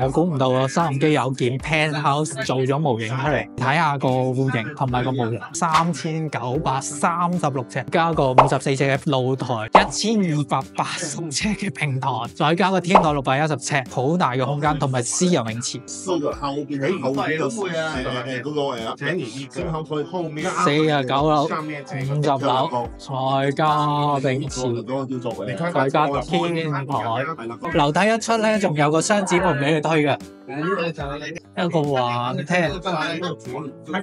我估唔到啊，收音機有件 Penthouse 做咗模型出嚟，睇下個戶型同埋個模型，三千九百三十六尺，加個五十四尺嘅露台，一千二百八十尺嘅平台，再加個天台六百一十尺，好大嘅空間，同埋私人泳池。四個後邊喺後邊度誒誒嗰個誒，請你先後佢後面四啊九樓，五十樓，再加泳池，再加天台。樓梯一出咧，仲有個雙子門俾你去嘅，一個橫廳，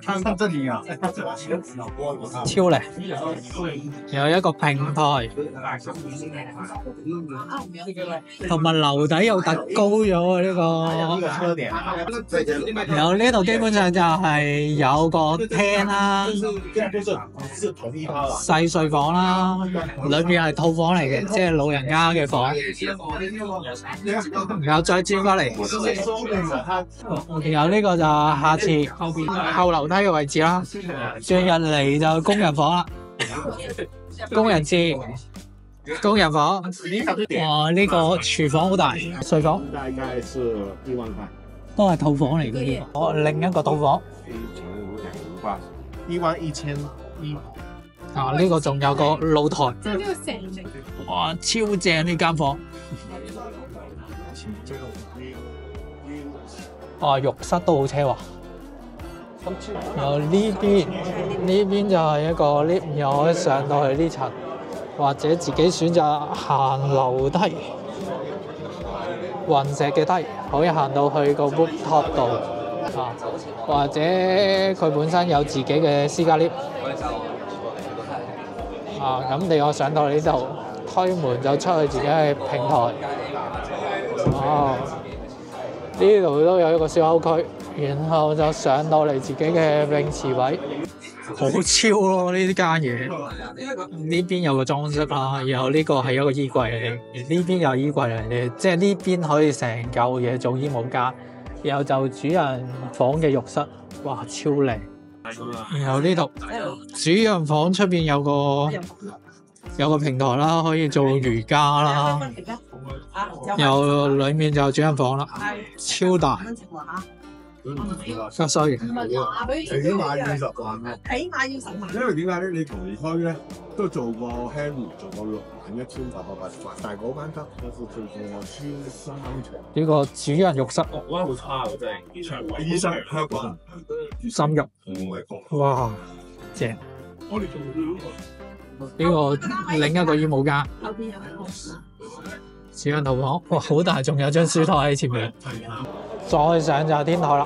看這裡啊，超靚，有一個平台，同埋樓底又突高咗啊！呢、個。車點，有呢度基本上就係有個廳啦、是同一套啦。細睡房啦，裏面係套房嚟嘅，即係老人家嘅房。然後再轉翻嚟，然後呢個就下次後邊後樓梯嘅位置啦。轉入嚟就工人房啦，工人廁、工人房。哇！呢、個廚房好大，睡房大概是一萬塊，都係套房嚟嘅呢個。哦，另一個套房。一千五百五八，一萬一千一。啊！呢、個仲有個露台，哇，超正呢間房。啊，浴室都好奢華。然後呢邊呢邊就係一個 lift，又可以上到去呢層，或者自己選擇行樓梯，雲石嘅梯，可以行到去個 rooftop 度啊，或者佢本身有自己嘅私家 lift。啊，咁你我上到呢度，推門就出去自己嘅平台。哦，呢度都有一個小口區，然後就上到嚟自己嘅泳池位，好超咯呢間嘢。呢邊有個裝飾啦，然後呢個係一個衣櫃嚟嘅，呢邊有衣櫃嚟嘅，即係呢邊可以成嚿嘢做衣帽架，然後就主人房嘅浴室，哇，超靚。然後呢度主人房出邊有個有個平台啦，可以做瑜伽啦。又裏面就有主人房啦，超大。急收完，起碼二十萬啊！起碼要十萬。因為點解咧？你同區咧都做過 Henry，做過六萬一千八百八十八，但係嗰間得嗰副最過穿三場。呢個主人浴室哇，好差喎真係！腸胃醫生香港深入，哇，正！我哋做呢個另一個衣帽間，後邊有個小人套房，哇，好大，仲有張書台喺前面。再上就係天台啦。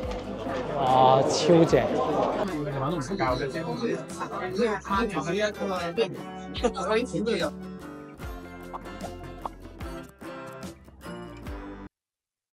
哇，超正！我以前都有。